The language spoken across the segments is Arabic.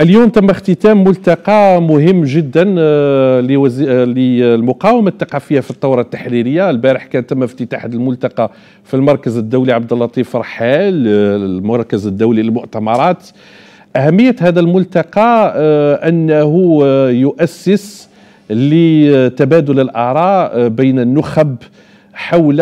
اليوم تم اختتام ملتقى مهم جدا آه، آه، للمقاومة الثقافية في الثورة التحريرية، البارح كان تم افتتاح الملتقى في المركز الدولي عبد اللطيف رحال آه، المركز الدولي للمؤتمرات. أهمية هذا الملتقى أنه يؤسس لتبادل الآراء بين النخب حول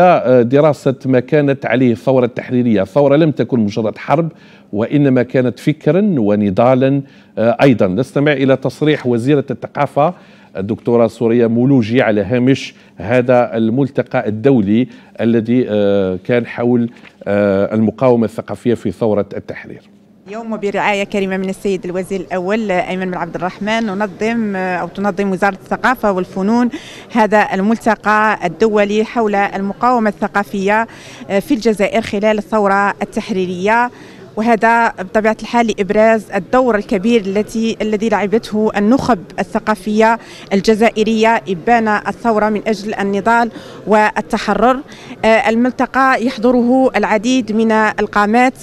دراسة ما كانت عليه الثورة التحريرية. الثورة لم تكن مجرد حرب وإنما كانت فكرا ونضالا آه، أيضا. نستمع إلى تصريح وزيرة الثقافة الدكتورة سوريا مولوجي على هامش هذا الملتقى الدولي الذي آه، كان حول آه، المقاومة الثقافية في ثورة التحرير. اليوم وبرعاية كريمة من السيد الوزير الأول أيمن بن عبد الرحمن ننظم أو تنظم وزارة الثقافة والفنون هذا الملتقى الدولي حول المقاومة الثقافية في الجزائر خلال الثورة التحريرية. وهذا بطبيعة الحال لإبراز الدور الكبير التي الذي لعبته النخب الثقافية الجزائرية إبان الثورة من أجل النضال والتحرر. آه، الملتقى يحضره العديد من القامات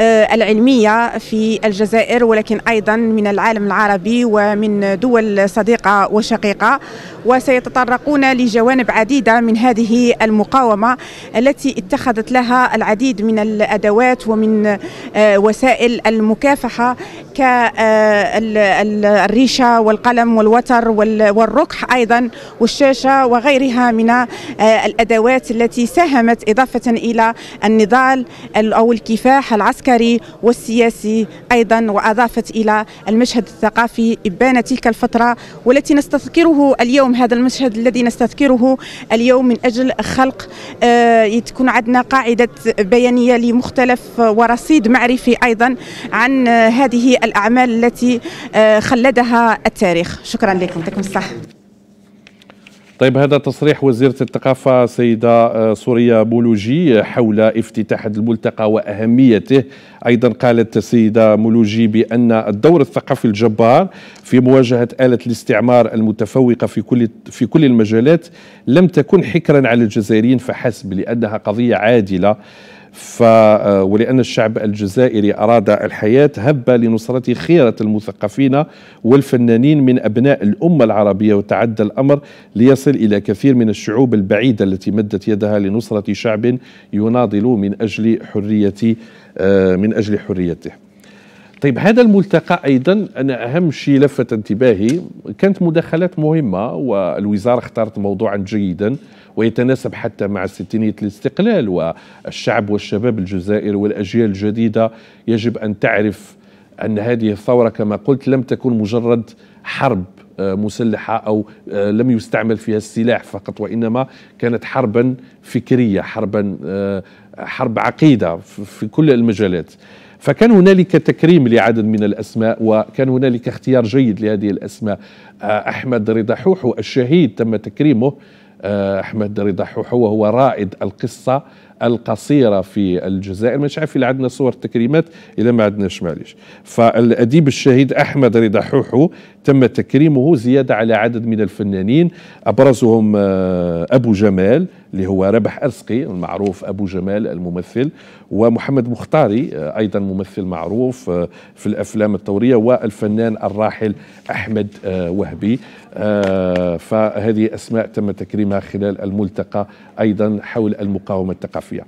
آه، العلمية في الجزائر ولكن أيضا من العالم العربي ومن دول صديقة وشقيقة. وسيتطرقون لجوانب عديدة من هذه المقاومة التي اتخذت لها العديد من الأدوات ومن وسائل المكافحة كالريشة والقلم والوتر والركح أيضا والشاشة وغيرها من آه، الأدوات التي ساهمت إضافة إلى النضال أو الكفاح العسكري والسياسي أيضا وأضافت إلى المشهد الثقافي إبان تلك الفترة والتي نستذكره اليوم. هذا المشهد الذي نستذكره اليوم من أجل خلق آه، تكون عندنا قاعدة بيانية لمختلف ورصيد مع معرفي أيضا عن هذه الأعمال التي آه، خلدها التاريخ. شكرا لكم. يعطيكم الصحة. طيب هذا تصريح وزيرة الثقافة سيدة آه، صورية مولوجي حول افتتاح الملتقى وأهميته. أيضا قالت السيدة مولوجي بأن الدور الثقافي الجبار في مواجهة آلة الاستعمار المتفوقة في كل في كل المجالات لم تكن حكرا على الجزائريين فحسب لأنها قضية عادلة. ف آه، ولأن الشعب الجزائري أراد الحياة هب لنصرة خيرة المثقفين والفنانين من أبناء الأمة العربية وتعدى الأمر ليصل إلى كثير من الشعوب البعيدة التي مدت يدها لنصرة شعب يناضل من أجل حرية آه، من أجل حريته. طيب هذا الملتقى أيضا أنا أهم شيء لفت انتباهي كانت مداخلات مهمة والوزارة اختارت موضوعا جيدا ويتناسب حتى مع ستينية الاستقلال والشعب والشباب الجزائري والأجيال الجديدة. يجب أن تعرف أن هذه الثورة كما قلت لم تكن مجرد حرب آه، مسلحة أو آه، لم يستعمل فيها السلاح فقط وإنما كانت حربا فكرية حربا آه، حرب عقيدة في كل المجالات. فكان هنالك تكريم لعدد من الأسماء وكان هنالك اختيار جيد لهذه الأسماء. أحمد رضا حوحو الشهيد تم تكريمه. أحمد رضا حوحو وهو رائد القصة القصيرة في الجزائر. مش عارف اذا عندنا صور تكريمات إذا ما عندناش معليش فالأديب الشهيد أحمد رضا حوحو تم تكريمه زيادة على عدد من الفنانين. أبرزهم آه، أبو جمال اللي هو ربح أرسقي المعروف أبو جمال الممثل ومحمد مختاري آه، أيضا ممثل معروف آه، في الأفلام الثورية والفنان الراحل أحمد وهبي. فهذه أسماء تم تكريمها خلال الملتقى أيضا حول المقاومة الثقافية.